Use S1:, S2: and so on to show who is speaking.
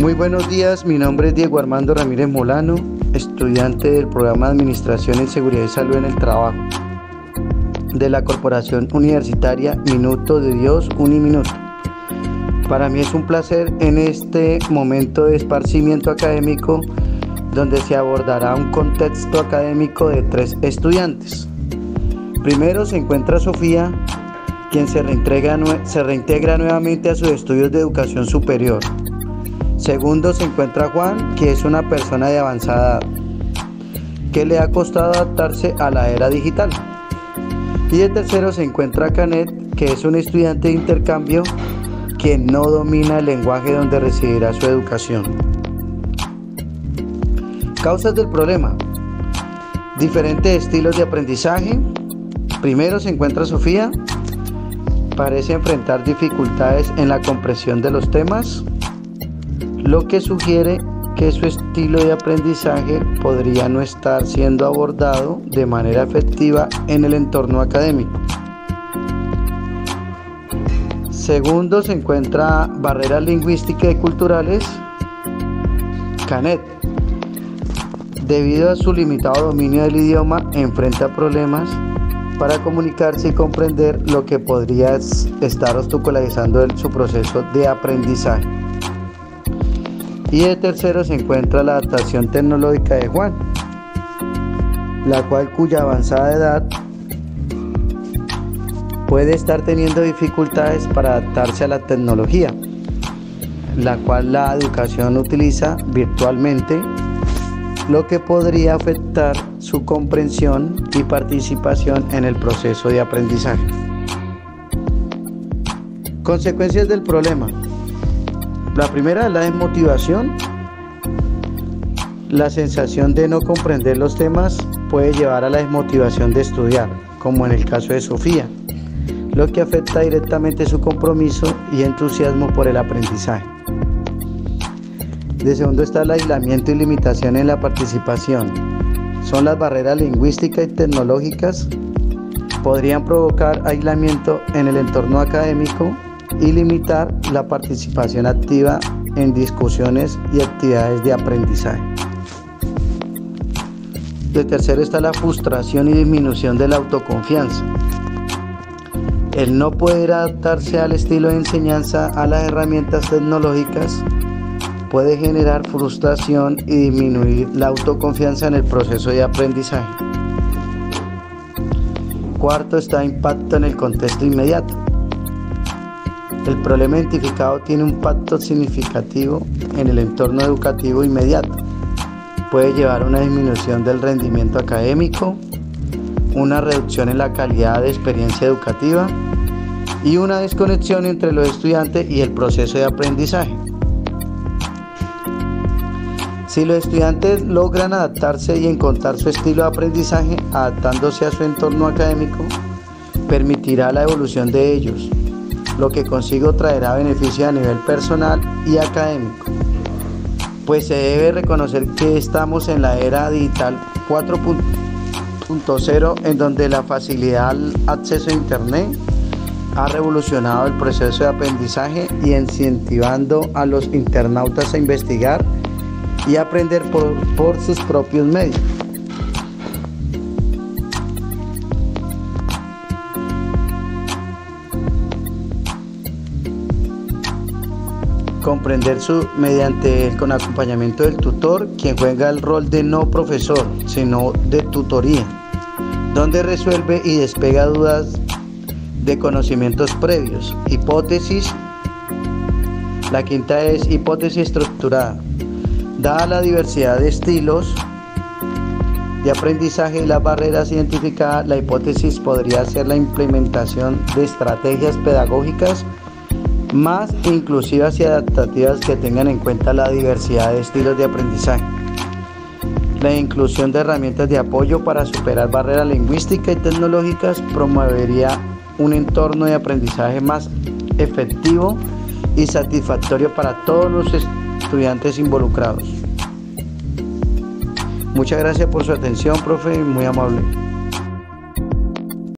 S1: Muy buenos días, mi nombre es Diego Armando Ramírez Molano, estudiante del programa de Administración en Seguridad y Salud en el Trabajo de la Corporación Universitaria Minuto de Dios Uniminuto. Para mí es un placer en este momento de esparcimiento académico donde se abordará un contexto académico de tres estudiantes. Primero se encuentra Sofía, quien se, se reintegra nuevamente a sus estudios de educación superior. Segundo se encuentra Juan, que es una persona de avanzada edad, que le ha costado adaptarse a la era digital. Y de tercero se encuentra Canet, que es un estudiante de intercambio que no domina el lenguaje donde recibirá su educación. Causas del problema. Diferentes estilos de aprendizaje. Primero se encuentra Sofía. Parece enfrentar dificultades en la comprensión de los temas lo que sugiere que su estilo de aprendizaje podría no estar siendo abordado de manera efectiva en el entorno académico. Segundo, se encuentra barreras lingüísticas y culturales. Canet, debido a su limitado dominio del idioma, enfrenta problemas para comunicarse y comprender lo que podría estar obstaculizando su proceso de aprendizaje. Y de tercero se encuentra la adaptación tecnológica de Juan, la cual cuya avanzada edad puede estar teniendo dificultades para adaptarse a la tecnología, la cual la educación utiliza virtualmente, lo que podría afectar su comprensión y participación en el proceso de aprendizaje. Consecuencias del problema. La primera es la desmotivación. La sensación de no comprender los temas puede llevar a la desmotivación de estudiar, como en el caso de Sofía, lo que afecta directamente su compromiso y entusiasmo por el aprendizaje. De segundo está el aislamiento y limitación en la participación. Son las barreras lingüísticas y tecnológicas. Podrían provocar aislamiento en el entorno académico y limitar la participación activa en discusiones y actividades de aprendizaje. De tercero está la frustración y disminución de la autoconfianza. El no poder adaptarse al estilo de enseñanza a las herramientas tecnológicas puede generar frustración y disminuir la autoconfianza en el proceso de aprendizaje. Cuarto está impacto en el contexto inmediato. El problema identificado tiene un impacto significativo en el entorno educativo inmediato. Puede llevar a una disminución del rendimiento académico, una reducción en la calidad de experiencia educativa y una desconexión entre los estudiantes y el proceso de aprendizaje. Si los estudiantes logran adaptarse y encontrar su estilo de aprendizaje adaptándose a su entorno académico, permitirá la evolución de ellos, lo que consigo traerá beneficio a nivel personal y académico. Pues se debe reconocer que estamos en la era digital 4.0 en donde la facilidad al acceso a Internet ha revolucionado el proceso de aprendizaje y incentivando a los internautas a investigar y aprender por, por sus propios medios. Comprender su mediante con acompañamiento del tutor, quien juega el rol de no profesor, sino de tutoría, donde resuelve y despega dudas de conocimientos previos, hipótesis. La quinta es hipótesis estructurada. Dada la diversidad de estilos de aprendizaje y las barreras identificadas, la hipótesis podría ser la implementación de estrategias pedagógicas más inclusivas y adaptativas que tengan en cuenta la diversidad de estilos de aprendizaje. La inclusión de herramientas de apoyo para superar barreras lingüísticas y tecnológicas promovería un entorno de aprendizaje más efectivo y satisfactorio para todos los estudiantes involucrados. Muchas gracias por su atención, profe, muy amable.